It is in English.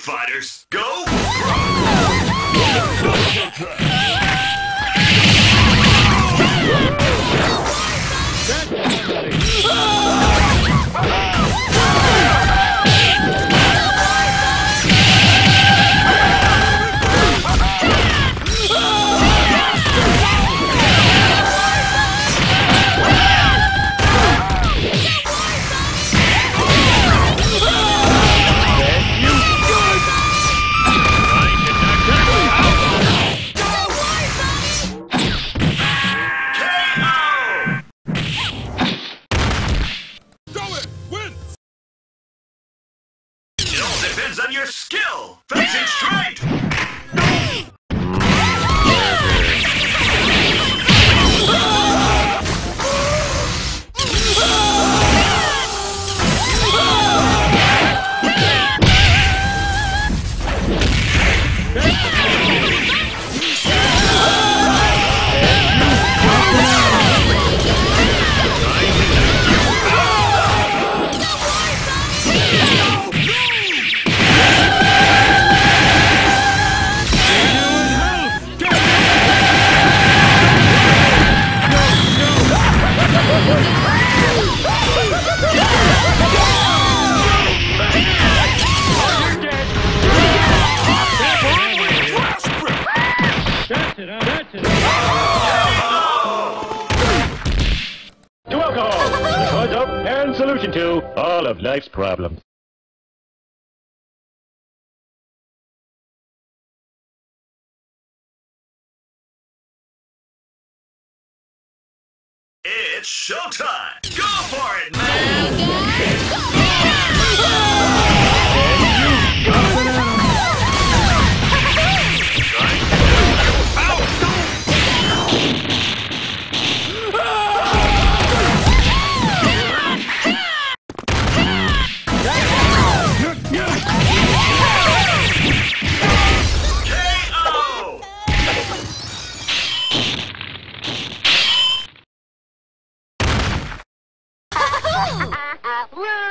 Fighters! Go! depends on your skill! Facing straight! To alcohol, the cause of and solution to all of life's problems. It's showtime! Go for it, man! Oh Woo!